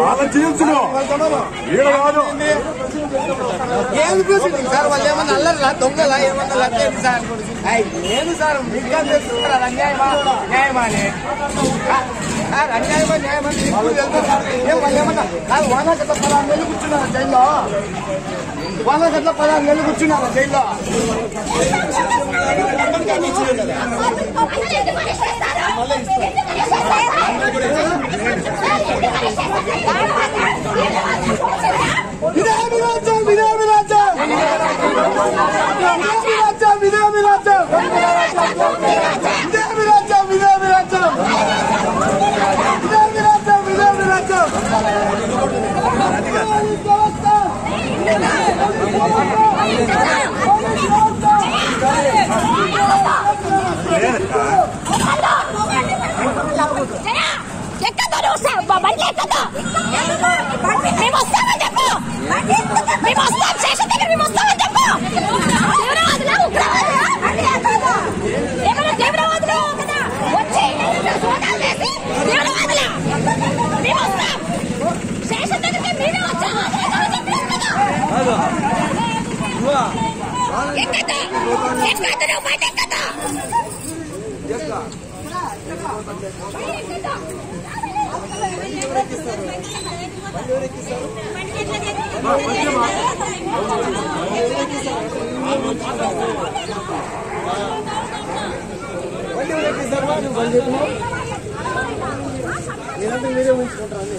వాళ్ళని చేయించుకో వీళ్ళు కాదు. Proceeding sir? వాళ్ళు ఏమన్నా అల్లరా దొంగలా? ఏమన్నా లగ్గేది సార్? లేదు సార్? మీడియా చేస్తున్నారు అది అన్యాయమా? న్యాయమా అని ఆ, సార్ అన్యాయమా? న్యాయమా? మీకు తెలుసు. సార్. ఏం వాళ్ళు ఏమన్నా కాదు వానాకట్ల పదహారు నెలలు కూర్చున్నారా జైల్లో? వానాకట్ల పదహారు నెలలు కూర్చున్నారా జైల్లో? రాజ్యం Bir daha bir atacağım, bir daha bir atacağım. Bir daha bir atacağım, bir daha bir atacağım. Bir daha bir atacağım, bir daha bir atacağım. Bir daha bir atacağım, bir daha bir atacağım. Ali Galatasaray! Ali Galatasaray! బండి ఎత్తద్దు మేము వస్తామని చెప్పు మేము వస్తాం station దగ్గర మేము వస్తామని చెప్పు ఎక్కడ ఎక్కడ ఏదంటే మీరే ఉంచుకుంటారు అన్నీ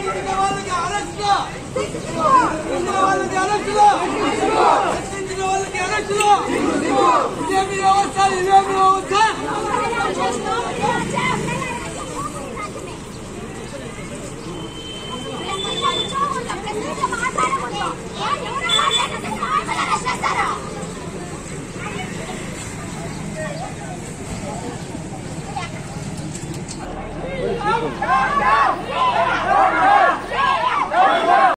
没有，我家里没有，我看。